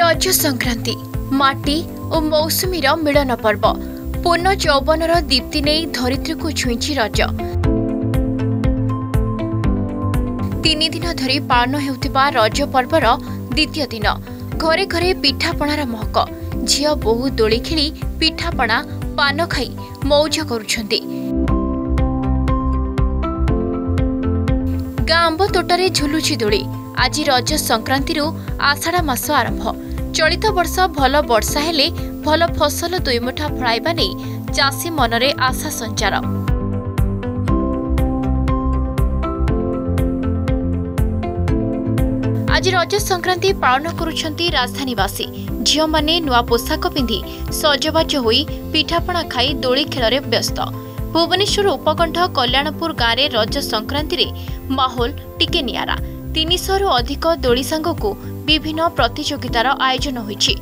ରଜ ସଂକ୍ରାନ୍ତି ମାଟି ଓ ମୌସୁମୀର ମିଳନ ପର୍ବ। ପୂର୍ଣ୍ଣ ଯୌବନର ଦୀପ୍ତି ନେଇ ଧରିତ୍ରୀକୁ ଛୁଇଁଛି ରଜ। ତିନି ଦିନ ଧରି ପାଳନ ହେଉଥିବା ରଜ ପର୍ବର ଦ୍ୱିତୀୟ ଦିନ। ଘରେ ଘରେ ପିଠାପଣାର ମହକ। ଝିଅ ବୋହୂ ଦୋଳି ଖେଳି ପିଠାପଣା ପାନ ଖାଇ ମୌଜ କରୁଛନ୍ତି। ଗାଁ ଆମ୍ବ ତୋଟାରେ ଝୁଲୁଛି ଦୋଳି ଆଜି ରଜ ସଂକ୍ରାନ୍ତିରୁ ଆଷାଢ଼ ମାସ ଆରମ୍ଭ। ଚଳିତ ବର୍ଷ ଭଲ ବର୍ଷା ହେଲେ ଭଲ ଫସଲ ଦୁଇମୁଠା ଫଳାଇବା ନେଇ ଚାଷୀ ମନରେ ଆଶା ସଞ୍ଚାର। ଆଜି ରଜ ସଂକ୍ରାନ୍ତି ପାଳନ କରୁଛନ୍ତି ରାଜଧାନୀବାସୀ। ଝିଅମାନେ ନୂଆ ପୋଷାକ ପିନ୍ଧି ସଜବାଜ ହୋଇ ପିଠାପଣା ଖାଇ ଦୋଳି ଖେଳରେ ବ୍ୟସ୍ତ। ଭୁବନେଶ୍ୱର ଉପକଣ୍ଠ କଲ୍ୟାଣପୁର ଗାଁରେ ରଜ ସଂକ୍ରାନ୍ତିରେ ମାହୋଲ ଟିକେ ନିଆରା। ତିନିଶହରୁ ଅଧିକ ଦୋଳି ସାଙ୍ଗକୁ ବିଭିନ୍ନ ପ୍ରତିଯୋଗିତାର ଆୟୋଜନ ହୋଇଛି।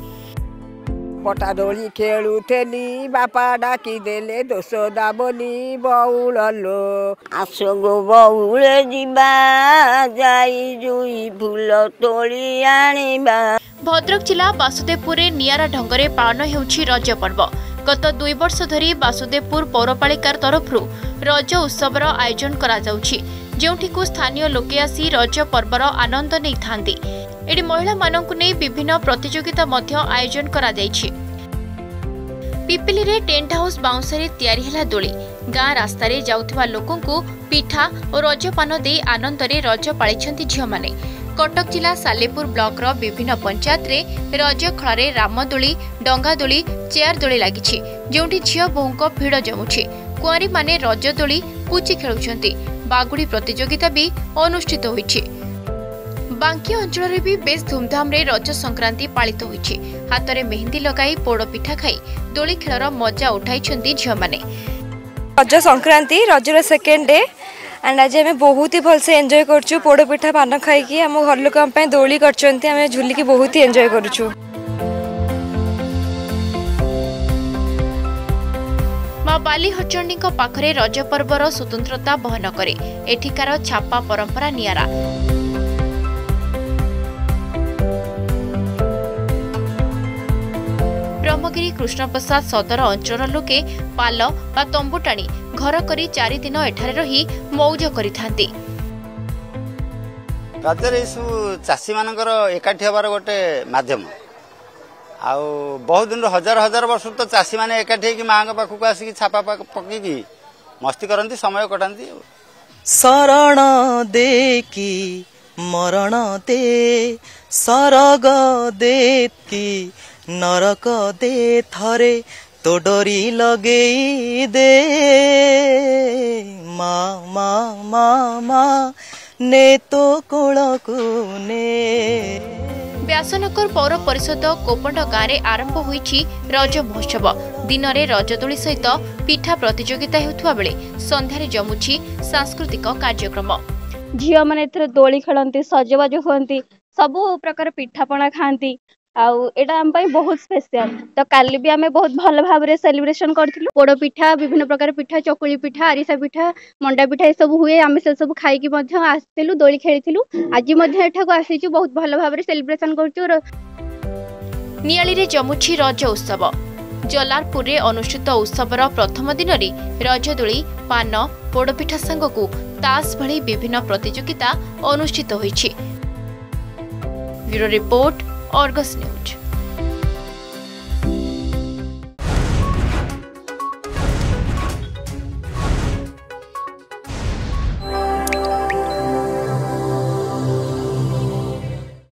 ପଟା ଦୋଳି ଖେଳୁଥେଲି ବାପା ଡାକିଦେଲେ ଦୋଷ ଦାବନି ବଉଳ ଲୋ ଆସଗୋ ବଉଳେ ଯିବା ଯାଇ ଜୁଇ ଫୁଲ ତୋଳି ଆଣିବା। ଭଦ୍ରକ ଜିଲ୍ଲା ବାସୁଦେବପୁରରେ ନିଆରା ଢଙ୍ଗରେ ପାଳନ ହେଉଛି ରଜ ପର୍ବ। ଗତ ଦୁଇ ବର୍ଷ ଧରି ବାସୁଦେବପୁର ପୌରପାଳିକା ତରଫରୁ ରଜ ଉତ୍ସବର ଆୟୋଜନ କରାଯାଉଛି। ଯେଉଁଠିକୁ ସ୍ଥାନୀୟ ଲୋକେ ଆସି ରଜ ପର୍ବର ଆନନ୍ଦ ନେଇଥାନ୍ତି। ଏଠି ମହିଳାମାନଙ୍କୁ ନେଇ ବିଭିନ୍ନ ପ୍ରତିଯୋଗିତା ମଧ୍ୟ ଆୟୋଜନ କରାଯାଇଛି। ପିପିଲିରେ ଟେଣ୍ଟ ହାଉସ୍ ବାଉଁଶରେ ତିଆରି ହେଲା ଦୋଳି। ଗାଁ ରାସ୍ତାରେ ଯାଉଥିବା ଲୋକଙ୍କୁ ପିଠା ଓ ରଜପାନ ଦେଇ ଆନନ୍ଦରେ ରଜ ପାଳିଛନ୍ତି ଝିଅମାନେ। କଟକ ଜିଲ୍ଲା ସାଲେପୁର ବ୍ଲକର ବିଭିନ୍ନ ପଞ୍ଚାୟତରେ ରଜ ଖେଳରେ ରାମଦୋଳି ଡଙ୍ଗାଦୋଳି ଚେୟାର ଦୋଳି ଲାଗିଛି ଯେଉଁଠି ଝିଅ ବୋହୂଙ୍କ ଭିଡ଼ ଜମୁଛି। କୁଆଁରୀମାନେ ରଜ ଦୋଳି ପୁଚି ଖେଳୁଛନ୍ତି। ବାଗୁଡ଼ି ପ୍ରତିଯୋଗିତା ବି ଅନୁଷ୍ଠିତ ହୋଇଛି। ବାଙ୍କି ଅଞ୍ଚଳରେ ବି ବେଶ୍ ଧୁମ୍ଧାମ୍ରେ ରଜ ସଂକ୍ରାନ୍ତି ପାଳିତ ହୋଇଛି। ହାତରେ ମେହେନ୍ଦି ଲଗାଇ ପୋଡ଼ପିଠା ଖାଇ ଦୋଳି ଖେଳର ମଜା ଉଠାଇଛନ୍ତି ଝିଅମାନେ। ରଜ ସଂକ୍ରାନ୍ତି ରଜର ସେକେଣ୍ଡ ଡେ ଆଣ୍ଡ ଆଜି ଆମେ ବହୁତ ହି ଭଲସେ ଏନ୍ଜୟ କରୁଛୁ। ପୋଡ଼ପିଠା ପାନ ଖାଇକି ଆମ ଘର ଲୋକଙ୍କ ପାଇଁ ଦୋଳି କରିଛନ୍ତି। ଆମେ ଝୁଲିକି ବହୁତ ହି ଏନ୍ଜୟ କରୁଛୁ। ମା ବାଲି ହଚଣ୍ଡୀଙ୍କ ପାଖରେ ରଜ ପର୍ବର ସ୍ୱତନ୍ତ୍ରତା ବହନ କରେ। ଏଠିକାର ଛାପା ପରମ୍ପରା ନିଆରା। ବ୍ରହ୍ମଗିରି କୃଷ୍ଣପ୍ରସାଦ ସଦର ଅଞ୍ଚଳର ଲୋକେ ପାଲ ବା ତମ୍ବୁ ଟାଣି ଘର କରି ଚାରିଦିନ ଏଠାରେ ରହି ମୌଜ କରିଥାନ୍ତି ରଜରେ ଏସବୁ ଚାଷୀମାନଙ୍କର ଏକାଠି ହେବାର ଗୋଟେ ମାଧ୍ୟମ ଆଉ ବହୁତ ଦିନରୁ ହଜାର ହଜାର ବର୍ଷରୁ ତ ଚାଷୀମାନେ ଏକାଠି ହେଇକି ମାଆଙ୍କ ପାଖକୁ ଆସିକି ଛାପା ପାକ- ପକେଇକି ମସ୍ତି କରନ୍ତି ସମୟ କଟାନ୍ତି। ଶରଣ ଦେକି ମରଣ ଦେ ସରଗ ଦେକି ନରକ ଦେ ଥରେ ତୋ ଡୋରି ଲଗେଇ ଦେ ମା ମା ମା ମା ନେ ତୋ କୋଳକୁ ନେ। ବ୍ୟାସନଗର ପୌର ପରିଷଦ କୋପଣ୍ଡ ଗାଁରେ ଆରମ୍ଭ ହୋଇଛି ରଜ ମହୋତ୍ସବ। ଦିନରେ ରଜଦୋଳି ସହିତ ପିଠା ପ୍ରତିଯୋଗିତା ହେଉଥିବା ବେଳେ ସନ୍ଧ୍ୟାରେ ଜମୁଛି ସାଂସ୍କୃତିକ କାର୍ଯ୍ୟକ୍ରମ। ଝିଅମାନେ ଏଥିରେ ଦୋଳି ଖେଳନ୍ତି ସଜବାଜ ହୁଅନ୍ତି ସବୁ ପ୍ରକାର ପିଠାପଣା ଖାଆନ୍ତି। ଆଉ ଏଇଟା ଆମ ପାଇଁ ବହୁତ ସ୍ପେଶିଆଲ ତ କାଲି ବି ଆମେ ବହୁତ ଭଲ ଭାବରେ ସେଲିବ୍ରେସନ କରିଥିଲୁ। ପୋଡ଼ ପିଠା ବିଭିନ୍ନ ପ୍ରକାର ପିଠା ଚକୁଳି ପିଠା ଆରିସା ପିଠା ମଣ୍ଡା ପିଠା ଏସବୁ ହୁଏ। ଆମେ ସେସବୁ ଖାଇକି ମଧ୍ୟ ଆସିଥିଲୁ ଦୋଳି ଖେଳିଥିଲୁ। ଆଜି ମଧ୍ୟ ଏଠାକୁ ଆସିଛୁ ବହୁତ ଭଲ ଭାବରେ ସେଲିବ୍ରେସନ କରୁଛୁ। ର- ନିଆଳିରେ ଜମୁଛି ରଜ ଉତ୍ସବ। ଜଲାରପୁରରେ ଅନୁଷ୍ଠିତ ଉତ୍ସବର ପ୍ରଥମ ଦିନରେ ରଜଦୋଳି ପାନ ପୋଡ଼ପିଠା ସାଙ୍ଗକୁ ତାସ୍ ଭଳି ବିଭିନ୍ନ ପ୍ରତିଯୋଗିତା ଅନୁଷ୍ଠିତ ହୋଇଛି। Bureau report Argus news